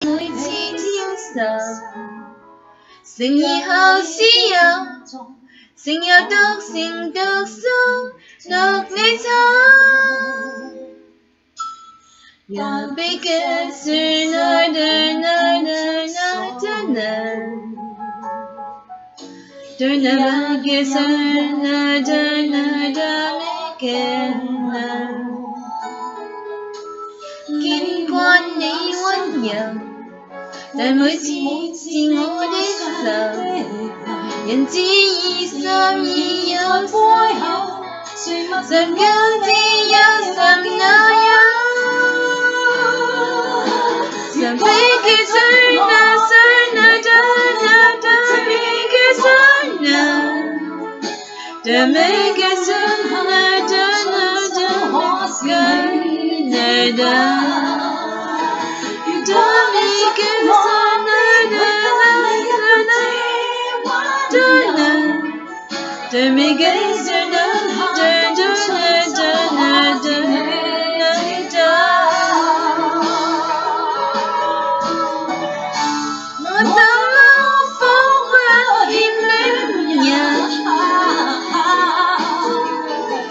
每次天上，成以后私有，成有独成独心，独你亲。也被跟随那的那的那的那。Dana Gesana Dana Damikana Kinh quan ni quân nhầm Tại mỗi chi chi ngô đế sợ Nhân chi y sâm y yo bối hậu Sâm gơ ti yo sâm na yo Sâm bê kê sơ na sơ na Dana Damikana để mấy cái chân này chân này chân cái này đã để Demi gezdirden döner döner döner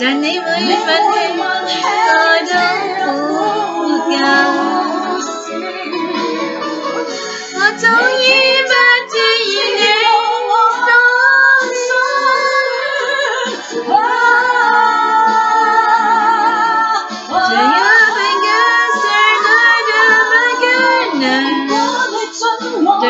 دعني ويفهم صدقك وتغيير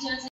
teachers